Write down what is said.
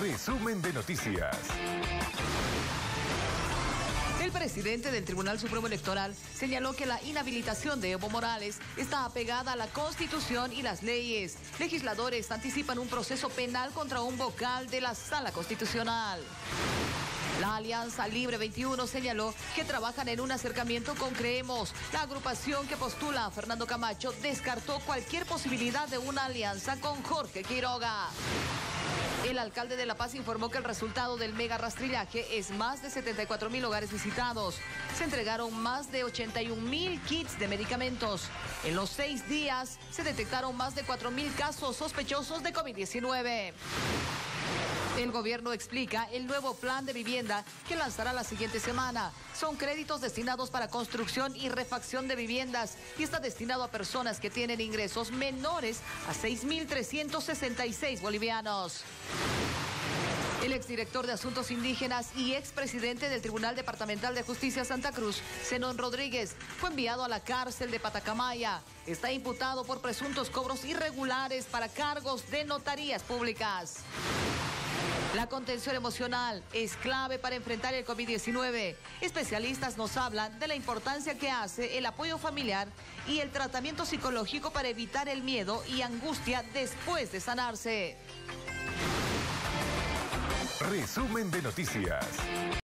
Resumen de noticias. El presidente del Tribunal Supremo Electoral señaló que la inhabilitación de Evo Morales está apegada a la Constitución y las leyes. Legisladores anticipan un proceso penal contra un vocal de la Sala Constitucional. La Alianza Libre 21 señaló que trabajan en un acercamiento con Creemos. La agrupación que postula a Fernando Camacho descartó cualquier posibilidad de una alianza con Jorge Quiroga. El alcalde de La Paz informó que el resultado del mega rastrillaje es más de 74 mil hogares visitados. Se entregaron más de 81 mil kits de medicamentos. En los seis días se detectaron más de 4 mil casos sospechosos de COVID-19. El gobierno explica el nuevo plan de vivienda que lanzará la siguiente semana. Son créditos destinados para construcción y refacción de viviendas y está destinado a personas que tienen ingresos menores a 6.366 bolivianos. El exdirector de Asuntos Indígenas y expresidente del Tribunal Departamental de Justicia Santa Cruz, Zenón Rodríguez, fue enviado a la cárcel de Patacamaya. Está imputado por presuntos cobros irregulares para cargos de notarías públicas. La contención emocional es clave para enfrentar el COVID-19. Especialistas nos hablan de la importancia que hace el apoyo familiar y el tratamiento psicológico para evitar el miedo y angustia después de sanarse. Resumen de noticias.